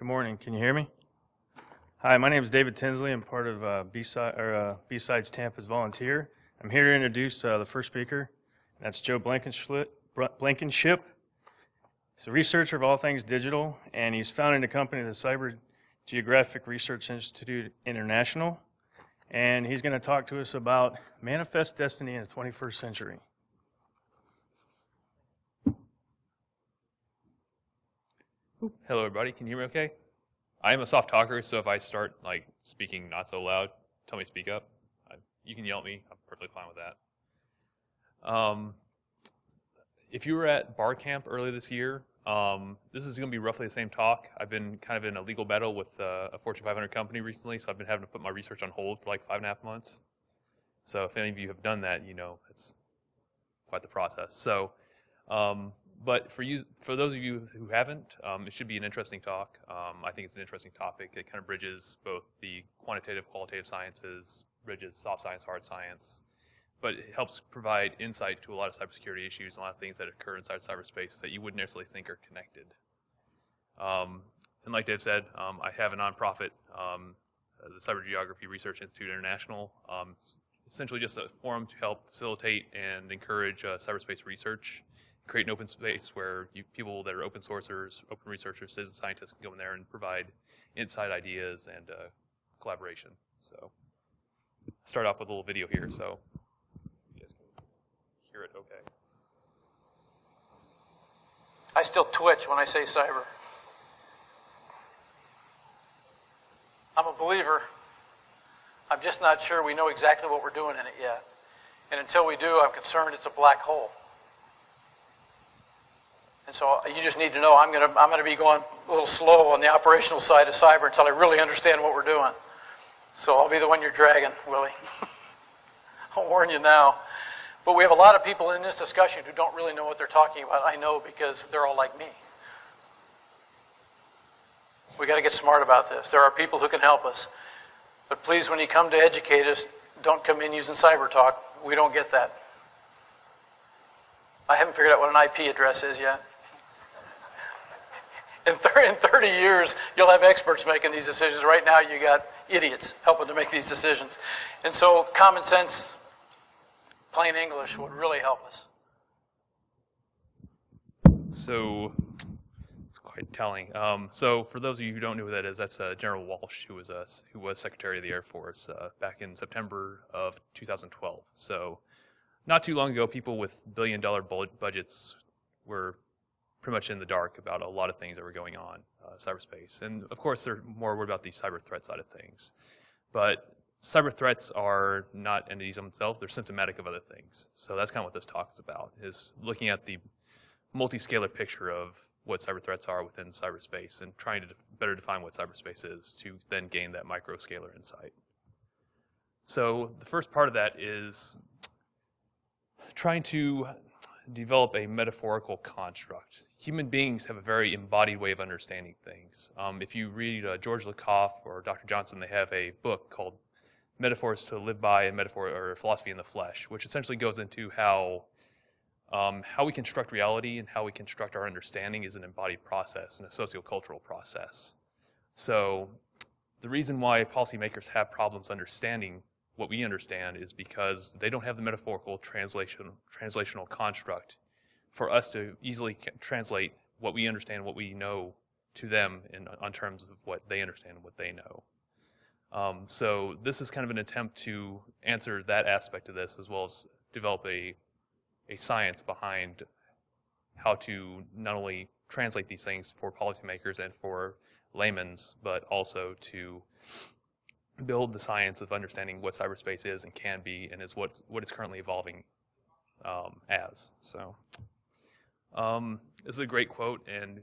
Good morning. Can you hear me? Hi, my name is David Tinsley. I'm part of uh, B-side, or, uh, B-Sides Tampa's volunteer. I'm here to introduce uh, the first speaker. That's Joe Blankenship. Blankenship. He's a researcher of all things digital, and he's founded a company, the Cyber Geographic Research Institute International. And he's going to talk to us about manifest destiny in the 21st century. Hello, everybody. Can you hear me okay? I am a soft talker, so if I start like speaking not so loud, tell me to speak up. I, you can yell at me. I'm perfectly fine with that. Um, if you were at bar camp earlier this year, um, this is going to be roughly the same talk. I've been kind of in a legal battle with uh, a Fortune 500 company recently, so I've been having to put my research on hold for like five and a half months. So if any of you have done that, you know it's quite the process. So um, but for you, for those of you who haven't, um, it should be an interesting talk. Um, I think it's an interesting topic. It kind of bridges both the quantitative, qualitative sciences, bridges soft science, hard science, but it helps provide insight to a lot of cybersecurity issues, a lot of things that occur inside cyberspace that you wouldn't necessarily think are connected. Um, and like Dave said, um, I have a nonprofit, um, the Cyber Geography Research Institute International, um, essentially just a forum to help facilitate and encourage uh, cyberspace research create an open space where you, people that are open sourcers, open researchers, citizen scientists can go in there and provide inside ideas and uh, collaboration. So start off with a little video here so you guys can hear it okay. I still twitch when I say cyber. I'm a believer. I'm just not sure we know exactly what we're doing in it yet. And until we do, I'm concerned it's a black hole. And so you just need to know I'm going to, I'm going to be going a little slow on the operational side of cyber until I really understand what we're doing. So I'll be the one you're dragging, Willie. I'll warn you now. But we have a lot of people in this discussion who don't really know what they're talking about. I know because they're all like me. We got to get smart about this. There are people who can help us. But please, when you come to educate us, don't come in using cyber talk. We don't get that. I haven't figured out what an IP address is yet in, in 30 years, you'll have experts making these decisions. Right now, you got idiots helping to make these decisions. And so, common sense, plain English, would really help us. So, it's quite telling. Um, so, for those of you who don't know who that is, that's uh, General Welsh, who was uh, who was Secretary of the Air Force uh, back in September of 2012. So, not too long ago, people with billion-dollar budgets were pretty much in the dark about a lot of things that were going on uh, cyberspace. And of course, they're more worried about the cyber threat side of things. But cyber threats are not entities themselves; they're symptomatic of other things. So that's kind of what this talk is about: is looking at the multi-scalar picture of what cyber threats are within cyberspace and trying to def- better define what cyberspace is to then gain that micro-scalar insight. So the first part of that is trying to develop a metaphorical construct. Human beings have a very embodied way of understanding things. Um, if you read uh, George Lakoff or Dr. Johnson, they have a book called Metaphors to Live By and Metaphor or Philosophy in the Flesh, which essentially goes into how um, how we construct reality and how we construct our understanding is an embodied process and a sociocultural process. So the reason why policymakers have problems understanding what we understand is because they don't have the metaphorical translation, translational construct for us to easily translate what we understand, what we know to them in, on terms of what they understand and what they know. Um, so this is kind of an attempt to answer that aspect of this as well as develop a, a science behind how to not only translate these things for policymakers and for laymen's, but also to build the science of understanding what cyberspace is and can be and is what, what it's currently evolving um, as. So um, this is a great quote, and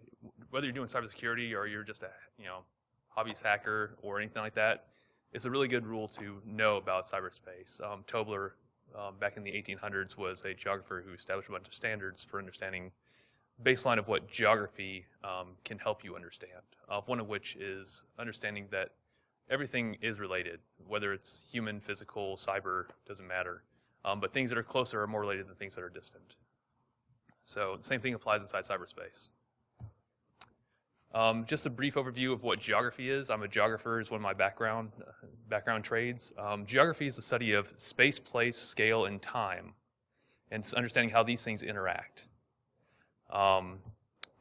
whether you're doing cybersecurity or you're just a you know hobbyist hacker or anything like that, it's a really good rule to know about cyberspace. Um, Tobler, um, back in the 1800s, was a geographer who established a bunch of standards for understanding baseline of what geography um, can help you understand. Uh, one of which is understanding that everything is related, whether it's human, physical, cyber, doesn't matter. Um, but things that are closer are more related than things that are distant. So the same thing applies inside cyberspace. Um, just a brief overview of what geography is. I'm a geographer, is one of my background uh, background trades. Um, geography is the study of space, place, scale, and time, and understanding how these things interact. Um,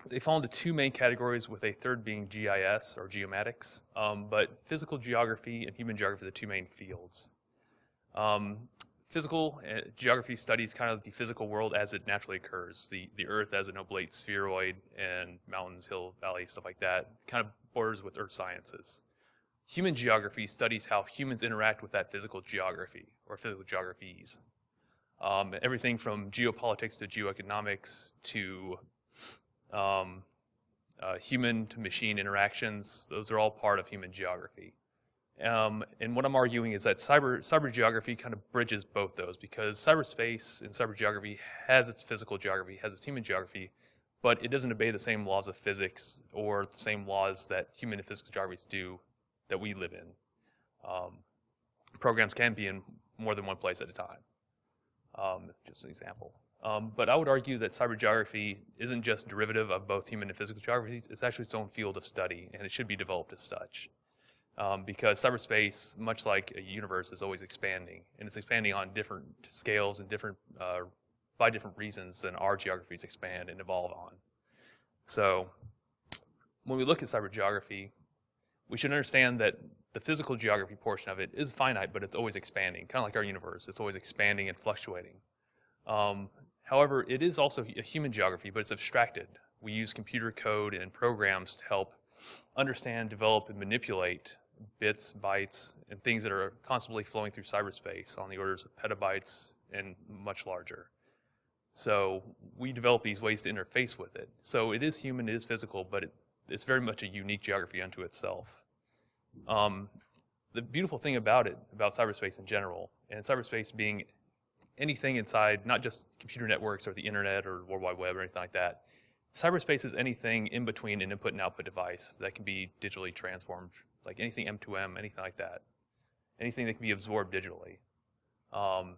they fall into two main categories, with a third being GIS or geomatics. Um, but physical geography and human geography are the two main fields. Um, physical uh, geography studies kind of the physical world as it naturally occurs, the, the Earth as an oblate spheroid and mountains, hill, valleys, stuff like that, kind of borders with Earth sciences. Human geography studies how humans interact with that physical geography or physical geographies. Um, everything from geopolitics to geoeconomics to um, uh, human to machine interactions, those are all part of human geography. Um, and what I'm arguing is that cyber, cyber geography kind of bridges both those because cyberspace and cyber geography has its physical geography, has its human geography, but it doesn't obey the same laws of physics or the same laws that human and physical geographies do that we live in. Um, programs can be in more than one place at a time. Um, just an example. Um, but I would argue that cyber geography isn't just derivative of both human and physical geographies, it's actually its own field of study, and it should be developed as such um, because cyberspace, much like a universe, is always expanding, and it's expanding on different scales and different uh, by different reasons than our geographies expand and evolve on. So, when we look at cyber geography, we should understand that the physical geography portion of it is finite, but it's always expanding, kind of like our universe. It's always expanding and fluctuating. Um, however, it is also a human geography, but it's abstracted. We use computer code and programs to help understand, develop, and manipulate bits, bytes, and things that are constantly flowing through cyberspace on the orders of petabytes and much larger. So we develop these ways to interface with it. So it is human, it is physical, but it, it's very much a unique geography unto itself. Um, the beautiful thing about it, about cyberspace in general, and cyberspace being anything inside, not just computer networks or the internet or World Wide Web or anything like that, cyberspace is anything in between an input and output device that can be digitally transformed like anything M2M, anything like that. Anything that can be absorbed digitally, um,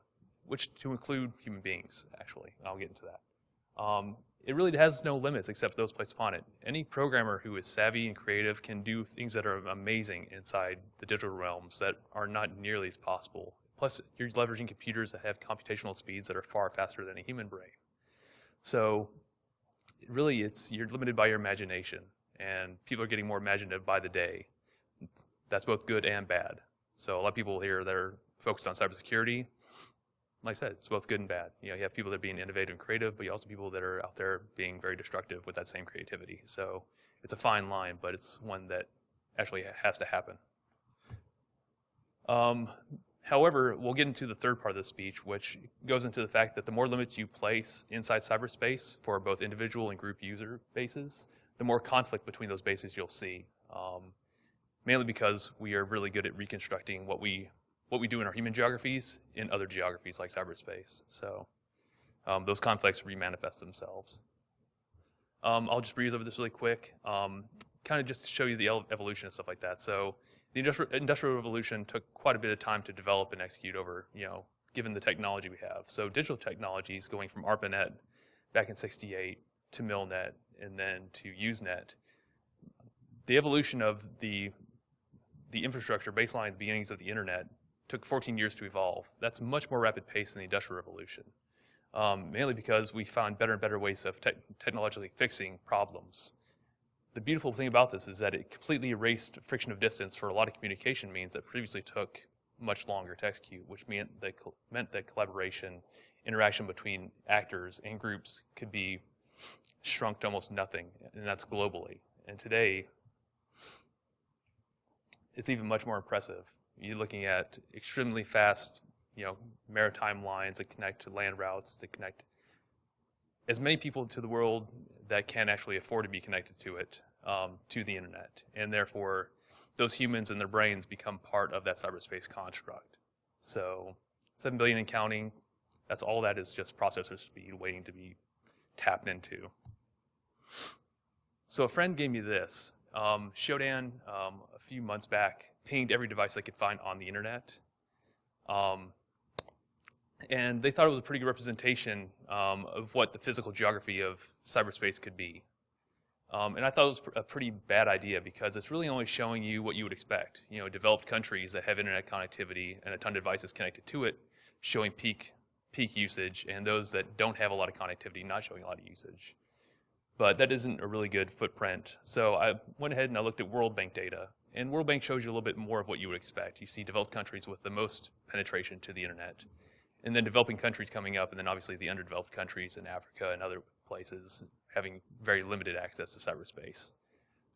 which to include human beings, actually. I'll get into that. Um, it really has no limits except those placed upon it. Any programmer who is savvy and creative can do things that are amazing inside the digital realms that are not nearly as possible. Plus, you're leveraging computers that have computational speeds that are far faster than a human brain. So, really, it's you're limited by your imagination, and people are getting more imaginative by the day that's both good and bad. So a lot of people here that are focused on cybersecurity, like I said, it's both good and bad. You know, you have people that are being innovative and creative, but you also have people that are out there being very destructive with that same creativity. So it's a fine line, but it's one that actually has to happen. Um, however, we'll get into the third part of the speech, which goes into the fact that the more limits you place inside cyberspace for both individual and group user bases, the more conflict between those bases you'll see. Um, mainly because we are really good at reconstructing what we what we do in our human geographies in other geographies like cyberspace. So um, those conflicts remanifest themselves. Um, I'll just breeze over this really quick, um, kind of just to show you the evolution and stuff like that. So the industrial, industrial revolution took quite a bit of time to develop and execute over, you know, given the technology we have. So digital technologies going from ARPANET back in 68 to MILNET and then to Usenet. The evolution of the the infrastructure baseline the beginnings of the internet took 14 years to evolve. That's much more rapid pace than the Industrial Revolution, um, mainly because we found better and better ways of te technologically fixing problems. The beautiful thing about this is that it completely erased friction of distance for a lot of communication means that previously took much longer to execute, which meant that, meant that collaboration, interaction between actors and groups could be shrunk to almost nothing, and that's globally. And today, it's even much more impressive. You're looking at extremely fast, you know, maritime lines that connect to land routes that connect as many people to the world that can actually afford to be connected to it um, to the internet, and therefore those humans and their brains become part of that cyberspace construct. So, seven billion and counting. That's all that is just processor speed waiting to be tapped into. So a friend gave me this. Um, Shodan, um, a few months back, pinged every device they could find on the internet. Um, and they thought it was a pretty good representation um, of what the physical geography of cyberspace could be. Um, and I thought it was a pretty bad idea because it's really only showing you what you would expect. You know, developed countries that have internet connectivity and a ton of devices connected to it, showing peak peak usage, and those that don't have a lot of connectivity not showing a lot of usage. But that isn't a really good footprint. So I went ahead and I looked at World Bank data, and World Bank shows you a little bit more of what you would expect. You see developed countries with the most penetration to the internet, and then developing countries coming up, and then obviously the underdeveloped countries in Africa and other places having very limited access to cyberspace.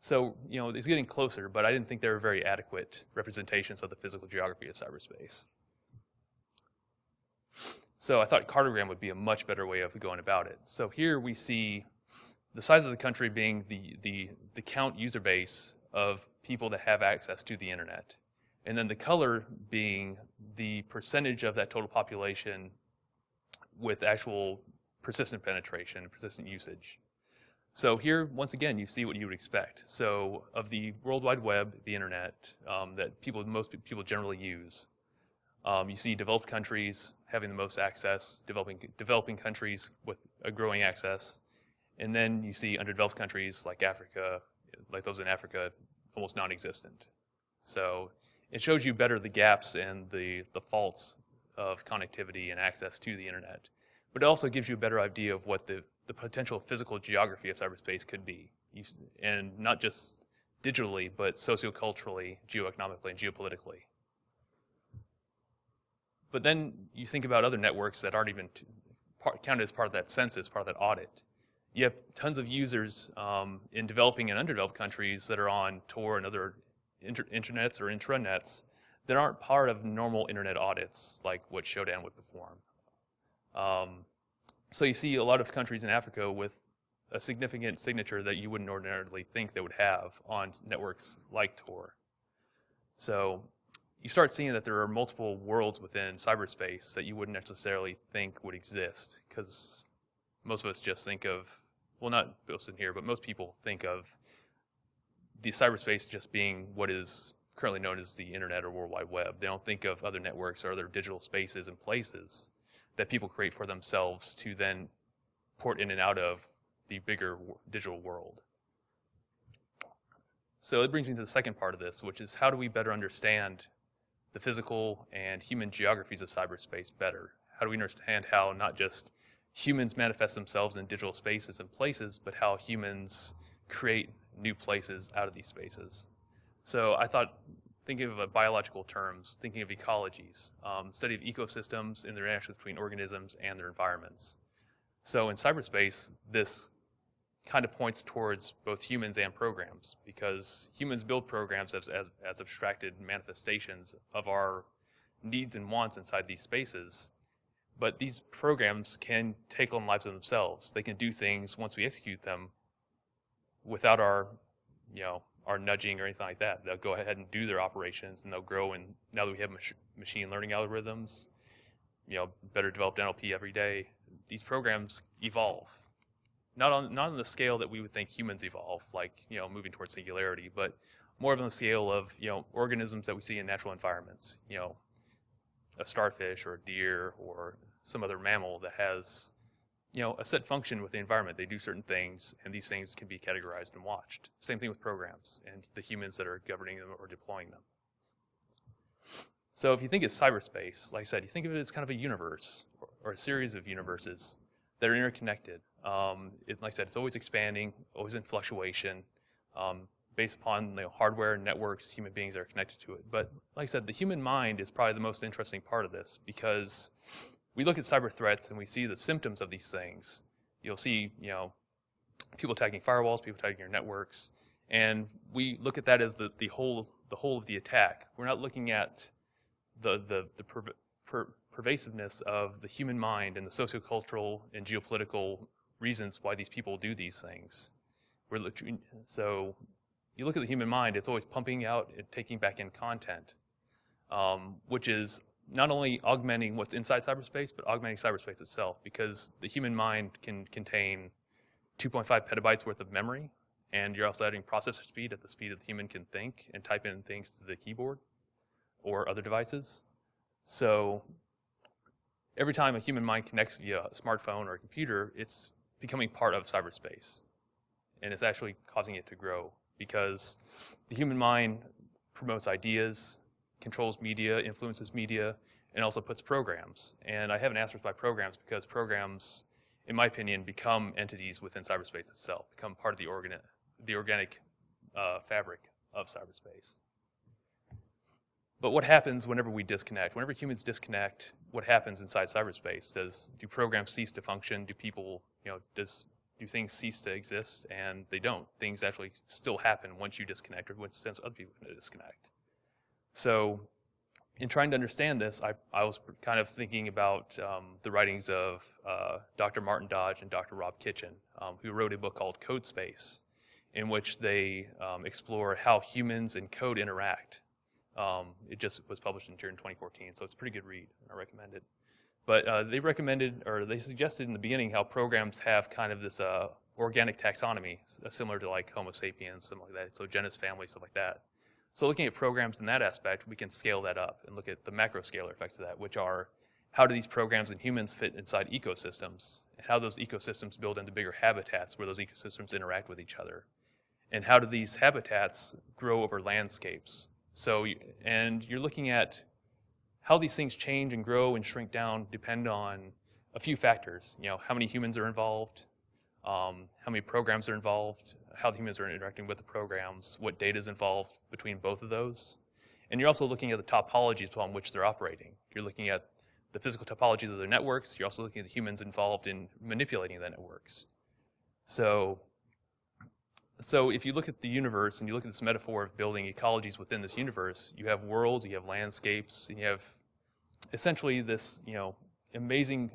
So, you know, it's getting closer, but I didn't think they were very adequate representations of the physical geography of cyberspace. So I thought cartogram would be a much better way of going about it. So here we see the size of the country being the, the, the count user base of people that have access to the internet. And then the color being the percentage of that total population with actual persistent penetration, persistent usage. So here, once again, you see what you would expect. So of the World Wide Web, the internet, um, that people, most people generally use, um, you see developed countries having the most access, developing, developing countries with a growing access, and then you see underdeveloped countries like Africa, like those in Africa, almost non-existent. So it shows you better the gaps and the, the faults of connectivity and access to the internet. But it also gives you a better idea of what the, the potential physical geography of cyberspace could be. You, and not just digitally, but socioculturally, geoeconomically, and geopolitically. But then you think about other networks that aren't even part, counted as part of that census, part of that audit. You have tons of users um, in developing and underdeveloped countries that are on Tor and other inter- or intranets that aren't part of normal internet audits like what Shodan would perform. Um, so you see a lot of countries in Africa with a significant signature that you wouldn't ordinarily think they would have on networks like Tor. So you start seeing that there are multiple worlds within cyberspace that you wouldn't necessarily think would exist because most of us just think of, well, not most in here, but most people think of the cyberspace just being what is currently known as the internet or World Wide Web. They don't think of other networks or other digital spaces and places that people create for themselves to then port in and out of the bigger digital world. So it brings me to the second part of this, which is how do we better understand the physical and human geographies of cyberspace better? How do we understand how not just humans manifest themselves in digital spaces and places, but how humans create new places out of these spaces? So I thought, thinking of uh, biological terms, thinking of ecologies, um, study of ecosystems and the interactions between organisms and their environments. So in cyberspace, this kind of points towards both humans and programs because humans build programs as, as, as abstracted manifestations of our needs and wants inside these spaces. But these programs can take on lives of themselves. They can do things once we execute them without our, you know, our nudging or anything like that. They'll go ahead and do their operations and they'll grow. And now that we have mach- machine learning algorithms, you know, better developed NLP every day, these programs evolve not on not on the scale that we would think humans evolve, like you know moving towards singularity, but more on the scale of you know organisms that we see in natural environments. You know, a starfish or a deer or some other mammal that has you know a set function with the environment. They do certain things, and these things can be categorized and watched. Same thing with programs and the humans that are governing them or deploying them. So if you think of cyberspace, like I said, you think of it as kind of a universe or, a series of universes that are interconnected. Um, it, like I said, it's always expanding, always in fluctuation, um, based upon you know, hardware, networks, human beings that are connected to it. But like I said, the human mind is probably the most interesting part of this because we look at cyber threats and we see the symptoms of these things. You'll see, you know, people attacking firewalls, people attacking your networks, and we look at that as the, the whole the whole of the attack. We're not looking at the the the per, per, pervasiveness of the human mind and the sociocultural and geopolitical reasons why these people do these things. We're looking, so you look at the human mind, it's always pumping out and taking back in content, um, which is not only augmenting what's inside cyberspace, but augmenting cyberspace itself, because the human mind can contain 2.5 petabytes worth of memory, and you're also adding processor speed at the speed that the human can think and type in things to the keyboard or other devices. So every time a human mind connects via a smartphone or a computer, it's becoming part of cyberspace. and it's actually causing it to grow because the human mind promotes ideas, controls media, influences media, and also puts programs. And I have an asterisk by programs because programs, in my opinion, become entities within cyberspace itself, become part of the, organ- the organic uh, fabric of cyberspace. But what happens whenever we disconnect? Whenever humans disconnect, what happens inside cyberspace? Does do programs cease to function? Do people, you know, does do things cease to exist? And they don't. Things actually still happen once you disconnect or once other people disconnect. So, in trying to understand this, I, I was kind of thinking about um, the writings of uh, Dr. Martin Dodge and Dr. Rob Kitchin, um, who wrote a book called Code Space, in which they um, explore how humans and code interact um, it just was published in June 2014, so it's a pretty good read. I recommend it. But uh, they recommended, or they suggested in the beginning, how programs have kind of this uh, organic taxonomy, similar to like Homo sapiens, something like that. So genus, family, stuff like that. So looking at programs in that aspect, we can scale that up and look at the macro scalar effects of that, which are how do these programs and humans fit inside ecosystems, and how those ecosystems build into bigger habitats where those ecosystems interact with each other, and how do these habitats grow over landscapes so, and you're looking at how these things change and grow and shrink down depend on a few factors. You know, how many humans are involved, um, how many programs are involved, how the humans are interacting with the programs, what data is involved between both of those. And you're also looking at the topologies upon which they're operating. You're looking at the physical topologies of their networks. You're also looking at the humans involved in manipulating the networks. So so if you look at the universe and you look at this metaphor of building ecologies within this universe, you have worlds, you have landscapes, and you have essentially this, you know, amazing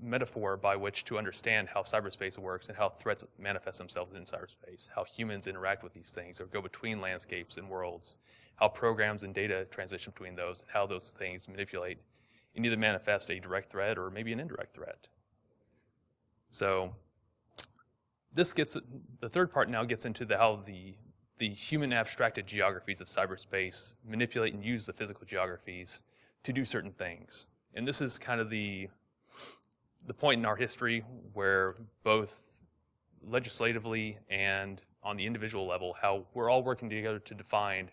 metaphor by which to understand how cyberspace works and how threats manifest themselves in cyberspace, how humans interact with these things or go between landscapes and worlds, how programs and data transition between those, and how those things manipulate and either manifest a direct threat or maybe an indirect threat. So this gets the third part now gets into the, how the the human abstracted geographies of cyberspace manipulate and use the physical geographies to do certain things. And this is kind of the the point in our history where both legislatively and on the individual level, how we're all working together to define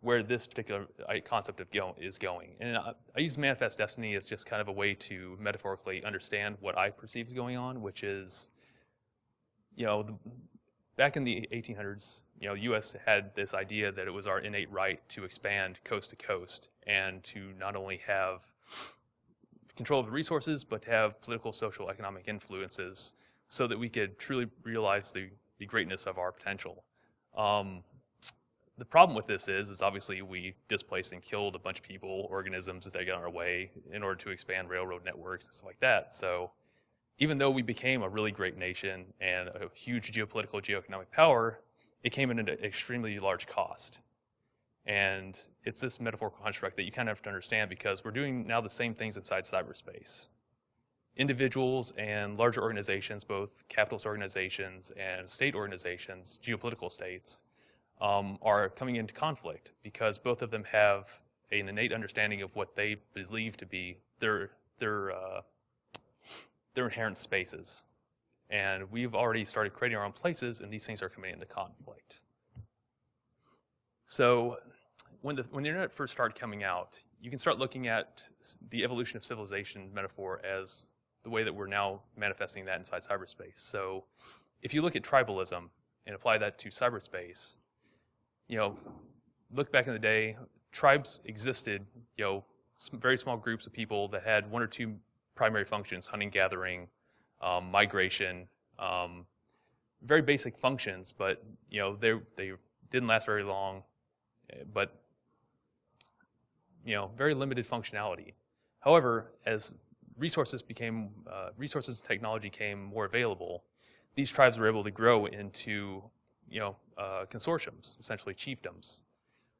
where this particular uh, concept of go, is going. And I, I, use manifest destiny as just kind of a way to metaphorically understand what I perceive is going on, which is you know, the, back in the 1800s, you know, U.S. had this idea that it was our innate right to expand coast to coast and to not only have control of the resources, but to have political, social, economic influences so that we could truly realize the, the greatness of our potential. Um, the problem with this is, is obviously we displaced and killed a bunch of people, organisms as they got on our way in order to expand railroad networks and stuff like that. So even though we became a really great nation and a huge geopolitical, geoeconomic power, it came at an extremely large cost. And it's this metaphorical construct that you kind of have to understand because we're doing now the same things inside cyberspace. Individuals and larger organizations, both capitalist organizations and state organizations, geopolitical states, um, are coming into conflict because both of them have an innate understanding of what they believe to be their, their uh, their inherent spaces. And we've already started creating our own places, and these things are coming into conflict. So when the, when the internet first started coming out, you can start looking at the evolution of civilization metaphor as the way that we're now manifesting that inside cyberspace. So if you look at tribalism and apply that to cyberspace, you know, look back in the day, tribes existed, you know, very small groups of people that had one or two primary functions, hunting, gathering, um, migration, um, very basic functions, but you know they they didn't last very long, but you know very limited functionality. However, as resources became uh, resources and technology came more available, these tribes were able to grow into you know uh, consortiums, essentially chiefdoms.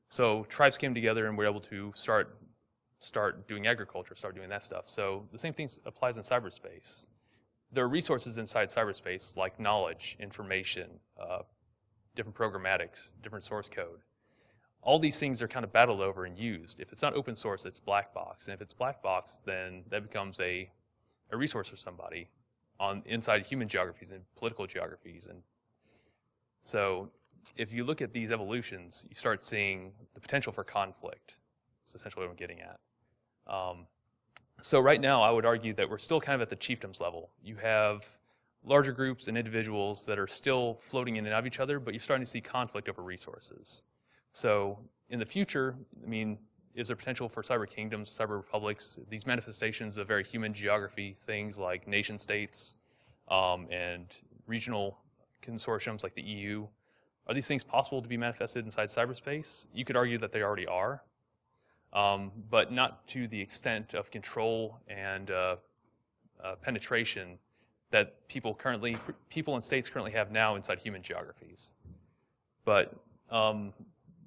So tribes came together and were able to start start doing agriculture, start doing that stuff. So the same thing applies in cyberspace. There are resources inside cyberspace like knowledge, information, uh, different programmatics, different source code. All these things are kind of battled over and used. If it's not open source, it's black box. And if it's black box, then that becomes a, a resource for somebody on inside human geographies and political geographies and So if you look at these evolutions, you start seeing the potential for conflict. That's essentially what I'm getting at. Um, so right now, I would argue that we're still kind of at the chiefdoms level. You have larger groups and individuals that are still floating in and out of each other, but you're starting to see conflict over resources. So in the future, I mean, is there potential for cyber kingdoms, cyber republics, these manifestations of very human geography, things like nation states um, and regional consortiums like the EU? Are these things possible to be manifested inside cyberspace? You could argue that they already are, um, but not to the extent of control and uh, uh, penetration that people currently, people and states currently have now inside human geographies. But um,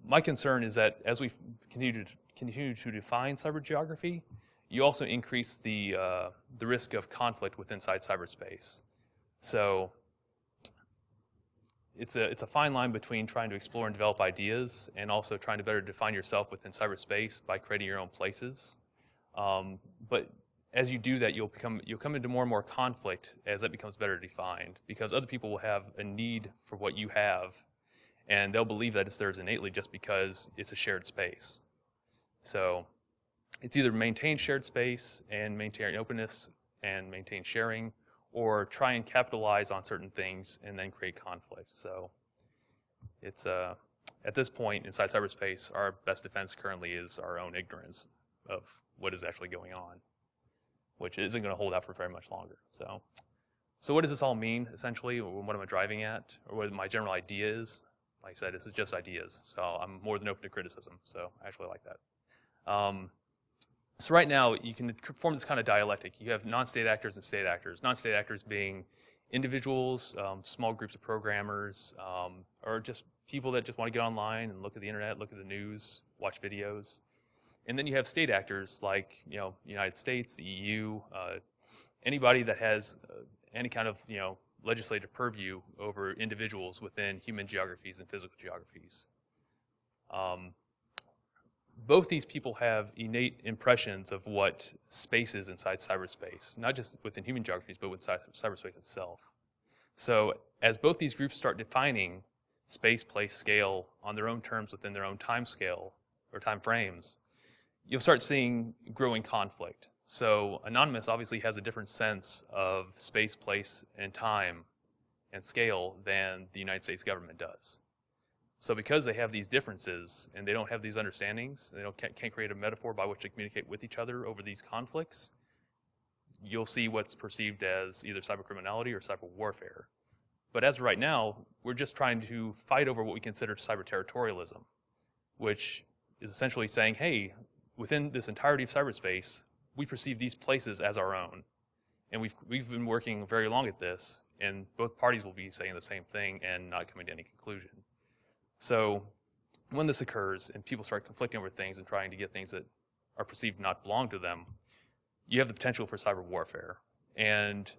my concern is that as we continue to continue to define cyber geography, you also increase the uh, the risk of conflict within inside cyberspace. So it's a it's a fine line between trying to explore and develop ideas and also trying to better define yourself within cyberspace by creating your own places. Um, but as you do that, you'll become you'll come into more and more conflict as that becomes better defined because other people will have a need for what you have, and they'll believe that it's theirs innately just because it's a shared space. So it's either maintain shared space and maintain openness and maintain sharing, or try and capitalize on certain things and then create conflict. So it's uh, at this point inside cyberspace, our best defense currently is our own ignorance of what is actually going on, which isn't going to hold out for very much longer. So, so what does this all mean essentially? What am I driving at, or what my general idea is? Like I said, this is just ideas, so I'm more than open to criticism. So I actually like that. Um, so right now, you can form this kind of dialectic. You have non-state actors and state actors. Non-state actors being individuals, um, small groups of programmers, um, or just people that just want to get online and look at the internet, look at the news, watch videos. And then you have state actors like you know the United States, the EU, uh, anybody that has uh, any kind of you know legislative purview over individuals within human geographies and physical geographies. Um, both these people have innate impressions of what space is inside cyberspace, not just within human geographies, but within cyberspace itself. So as both these groups start defining space, place, scale on their own terms within their own time scale or time frames, you'll start seeing growing conflict. So Anonymous obviously has a different sense of space, place, and time and scale than the United States government does. So because they have these differences and they don't have these understandings, they don't, can't, create a metaphor by which to communicate with each other over these conflicts, you'll see what's perceived as either cybercriminality or cyber warfare. But as of right now, we're just trying to fight over what we consider cyber territorialism, which is essentially saying, hey, within this entirety of cyberspace, we perceive these places as our own. And we've, we've been working very long at this, and both parties will be saying the same thing and not coming to any conclusion. So when this occurs and people start conflicting over things and trying to get things that are perceived not belong to them, you have the potential for cyber warfare. And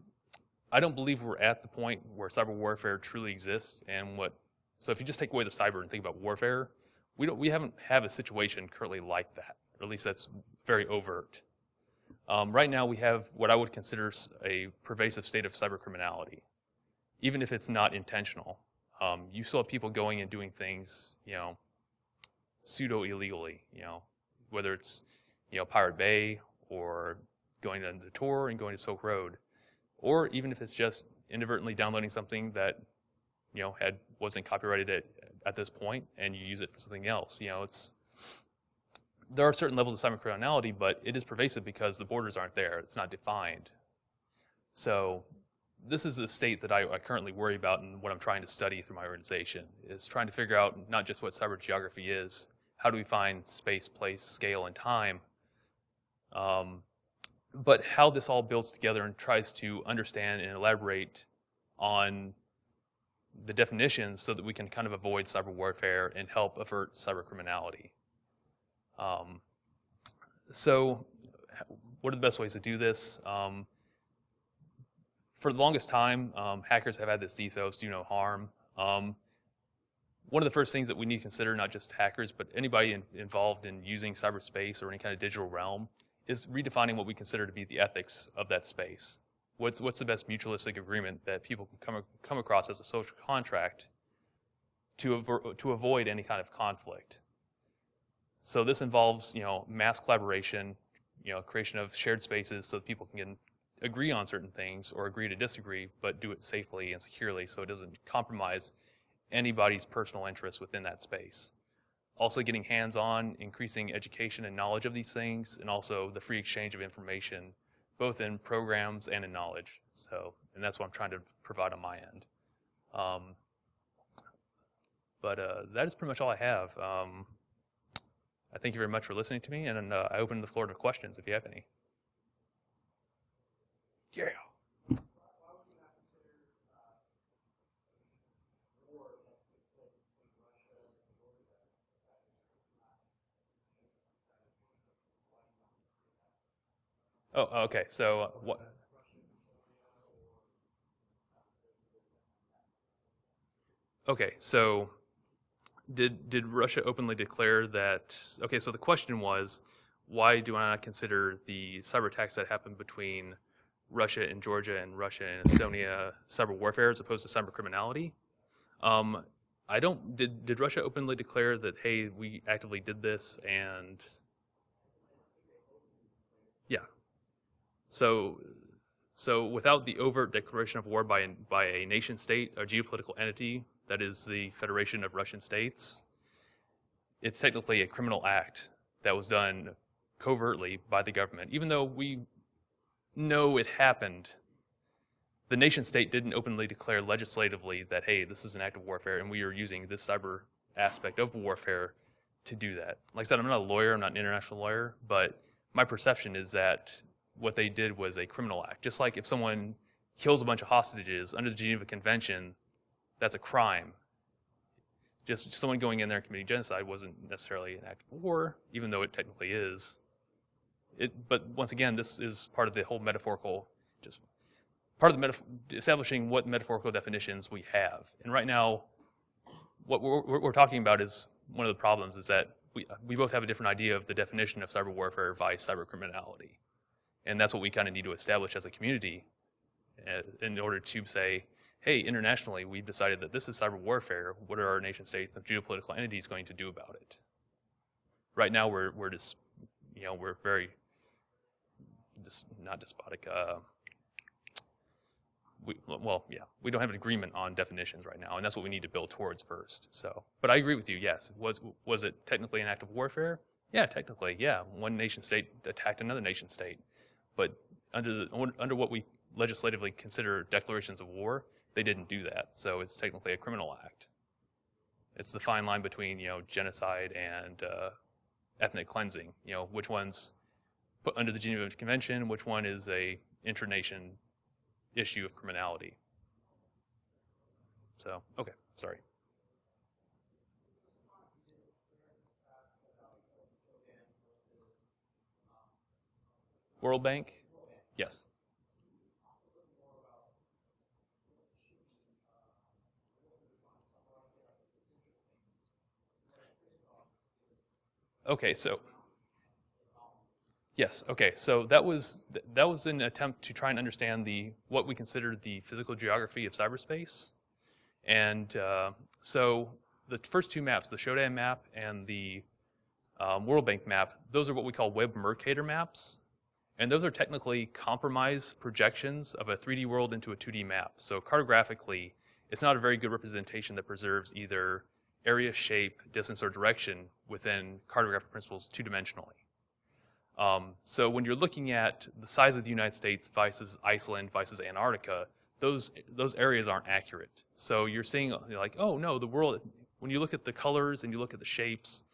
I don't believe we're at the point where cyber warfare truly exists. And what, so if you just take away the cyber and think about warfare, we don't, we haven't have a situation currently like that, or at least that's very overt. Um, right now, we have what I would consider a pervasive state of cyber criminality, even if it's not intentional. Um, you still have people going and doing things, you know, pseudo illegally, you know, whether it's, you know, Pirate Bay or going on the Tor and going to Silk Road, or even if it's just inadvertently downloading something that, you know, had wasn't copyrighted at, at this point and you use it for something else. You know, it's there are certain levels of cyber criminality, but it is pervasive because the borders aren't there. It's not defined. So this is the state that I, I, currently worry about and what I'm trying to study through my organization is trying to figure out not just what cyber geography is, how do we find space, place, scale, and time, um, but how this all builds together and tries to understand and elaborate on the definitions so that we can kind of avoid cyber warfare and help avert cyber criminality. Um, so what are the best ways to do this? Um, for the longest time, um, hackers have had this ethos, do no harm. Um, one of the first things that we need to consider, not just hackers, but anybody in, involved in using cyberspace or any kind of digital realm, is redefining what we consider to be the ethics of that space. What's, what's the best mutualistic agreement that people can come, come across as a social contract to, avo- to avoid any kind of conflict. So this involves, you know, mass collaboration, you know, creation of shared spaces so that people can agree on certain things or agree to disagree, but do it safely and securely so it doesn't compromise anybody's personal interests within that space. Also getting hands-on, increasing education and knowledge of these things, and also the free exchange of information, both in programs and in knowledge. So, and that's what I'm trying to provide on my end. Um, but uh, that is pretty much all I have. Um, I thank you very much for listening to me, and uh, I open the floor to questions if you have any. Yeah. Oh, okay. So uh, what? Okay, so did did Russia openly declare that? Okay, so the question was, why do I not consider the cyber attacks that happened between Russia and Georgia and Russia and Estonia cyber warfare as opposed to cyber criminality? Um, I don't. Did did Russia openly declare that hey, we actively did this and? Yeah. So, so without the overt declaration of war by by a nation state, a geopolitical entity that is the Federation of Russian States, it's technically a criminal act that was done covertly by the government, even though we know it happened. The nation state didn't openly declare legislatively that, hey, this is an act of warfare and we are using this cyber aspect of warfare to do that. Like I said, I'm not a lawyer, I'm not an international lawyer, but my perception is that what they did was a criminal act. Just like if someone kills a bunch of hostages under the Geneva Convention, that's a crime. Just someone going in there and committing genocide wasn't necessarily an act of war, even though it technically is. It, but once again, this is part of the whole metaphorical, just part of the metaf- establishing what metaphorical definitions we have. And right now, what we're, we're, talking about is one of the problems is that we, we both have a different idea of the definition of cyber warfare vice cyber criminality. And that's what we kind of need to establish as a community uh, in order to say, hey, internationally, we've decided that this is cyber warfare. What are our nation states and geopolitical entities going to do about it? Right now, we're, we're just, you know, we're very, dis, not despotic, uh, we, well, yeah, we don't have an agreement on definitions right now, and that's what we need to build towards first. So, but I agree with you. Yes, was was it technically an act of warfare? Yeah, technically, yeah. One nation state attacked another nation state, but under the, under what we legislatively consider declarations of war, they didn't do that. So it's technically a criminal act. It's the fine line between you know genocide and uh, ethnic cleansing. You know which one's put under the Geneva Convention, which one is a intranation issue of criminality. So, okay, sorry. World Bank? Yes. Okay, so Yes. Okay. So that was that was an attempt to try and understand the what we consider the physical geography of cyberspace, and uh, so the first two maps, the Shodan map and the um, World Bank map, those are what we call Web Mercator maps, and those are technically compromise projections of a 3D world into a 2D map. So cartographically, it's not a very good representation that preserves either area, shape, distance, or direction within cartographic principles two-dimensionally. Um, so when you're looking at the size of the United States versus Iceland versus Antarctica, those those areas aren't accurate. So you're seeing you're like, oh no, the world. When you look at the colors and you look at the shapes,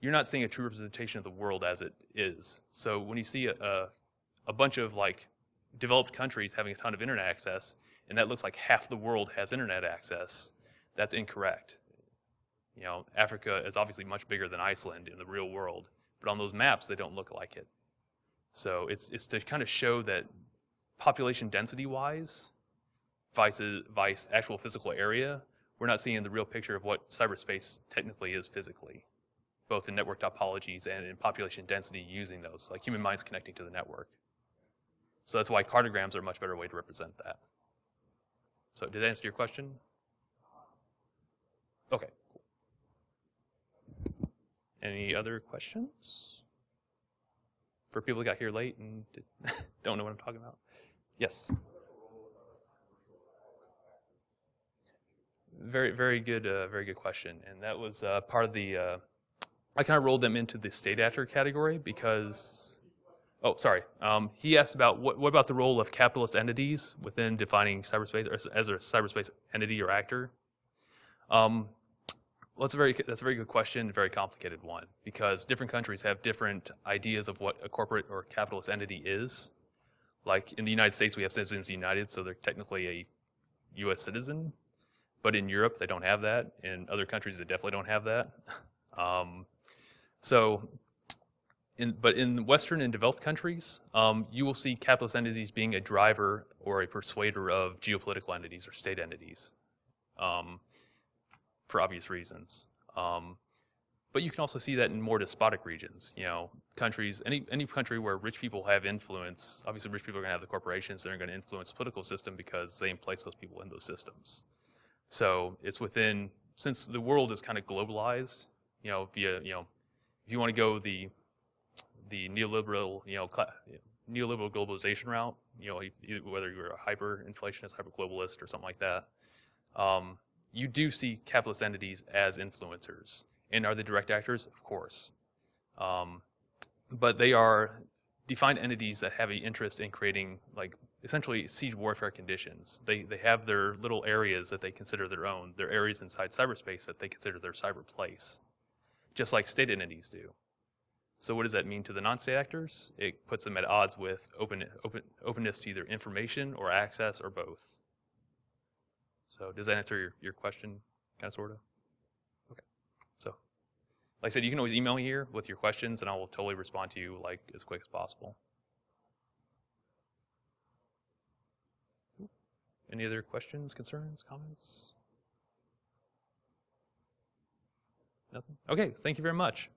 you're not seeing a true representation of the world as it is. So when you see a, a, a bunch of like developed countries having a ton of internet access, and that looks like half the world has internet access, that's incorrect. You know, Africa is obviously much bigger than Iceland in the real world but on those maps they don't look like it. So it's it's to kind of show that population density wise, vice vice actual physical area, we're not seeing the real picture of what cyberspace technically is physically, both in network topologies and in population density using those, like human minds connecting to the network. So that's why cartograms are a much better way to represent that. So did that answer your question? Okay, Any other questions? For people that got here late and did, don't know what I'm talking about? Yes. Very, very good, uh, very good question. And that was uh, part of the. Uh, I kind of rolled them into the state actor category because. Oh, sorry. Um, he asked about what, what about the role of capitalist entities within defining cyberspace as a cyberspace entity or actor. Um, well, that's a very that's a very good question, a very complicated one because different countries have different ideas of what a corporate or capitalist entity is. Like in the United States, we have Citizens United, so they're technically a U.S. citizen, but in Europe they don't have that. In other countries, they definitely don't have that. Um, so, in, but in Western and developed countries, um, you will see capitalist entities being a driver or a persuader of geopolitical entities or state entities. Um, for obvious reasons. Um, but you can also see that in more despotic regions. You know, countries, any any country where rich people have influence. Obviously, rich people are going to have the corporations. They're going to influence the political system because they place those people in those systems. So it's within since the world is kind of globalized. You know, via you know, if you want to go the the neoliberal you know neoliberal globalization route, you know, whether you're a hyperinflationist, hyperglobalist, or something like that. Um, you do see capitalist entities as influencers. And are they direct actors? Of course. Um, but they are defined entities that have an interest in creating, like, essentially siege warfare conditions. They, they have their little areas that they consider their own, their areas inside cyberspace that they consider their cyber place, just like state entities do. So what does that mean to the non-state actors? It puts them at odds with open, open, openness to either information or access or both. So does that answer your, your question, kind of, sort of? Okay. So, like I said, you can always email me here with your questions, and I will totally respond to you like as quick as possible. Any other questions, concerns, comments? Nothing? Okay, thank you very much.